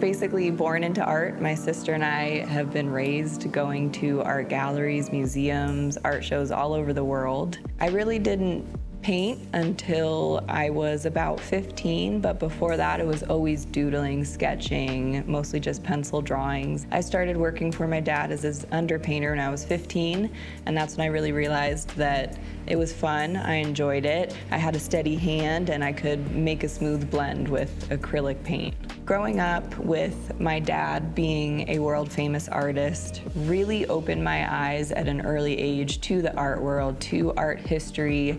basically born into art. My sister and I have been raised going to art galleries, museums, art shows all over the world. I really didn't paint until I was about 15, but before that it was always doodling, sketching, mostly just pencil drawings. I started working for my dad as his underpainter when I was 15, and that's when I really realized that it was fun, I enjoyed it, I had a steady hand, and I could make a smooth blend with acrylic paint. Growing up with my dad being a world famous artist really opened my eyes at an early age to the art world, to art history,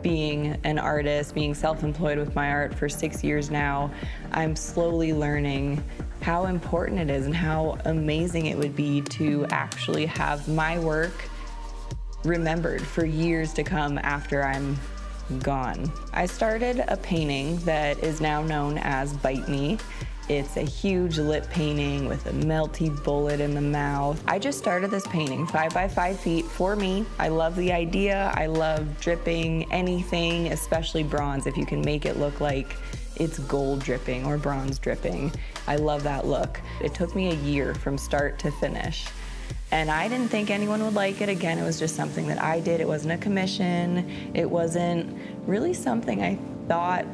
being an artist, being self-employed with my art for six years now, I'm slowly learning how important it is and how amazing it would be to actually have my work remembered for years to come after I'm gone. I started a painting that is now known as Bite Me. It's a huge lip painting with a melty bullet in the mouth. I just started this painting, five by five feet, for me. I love the idea. I love dripping anything, especially bronze, if you can make it look like it's gold dripping or bronze dripping. I love that look. It took me a year from start to finish. And I didn't think anyone would like it. Again, it was just something that I did. It wasn't a commission. It wasn't really something I thought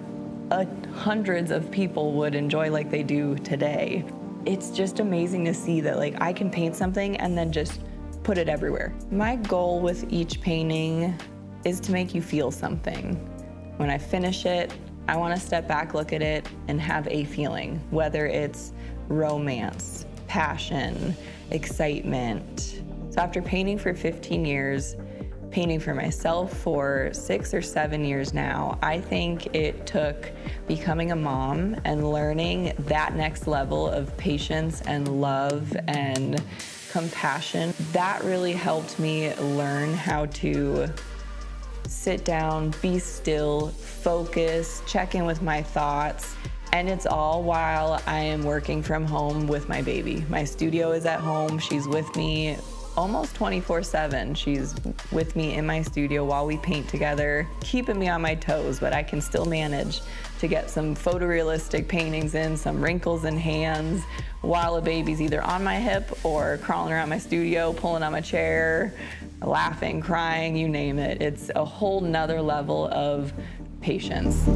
uh, hundreds of people would enjoy like they do today. It's just amazing to see that like I can paint something and then just put it everywhere. My goal with each painting is to make you feel something. When I finish it, I want to step back, look at it, and have a feeling, whether it's romance, passion, excitement. So after painting for 15 years, painting for myself for six or seven years now. I think it took becoming a mom and learning that next level of patience and love and compassion. That really helped me learn how to sit down, be still, focus, check in with my thoughts. And it's all while I am working from home with my baby. My studio is at home, she's with me almost 24 7. She's with me in my studio while we paint together, keeping me on my toes, but I can still manage to get some photorealistic paintings in, some wrinkles in hands, while a baby's either on my hip or crawling around my studio, pulling on my chair, laughing, crying, you name it. It's a whole nother level of patience.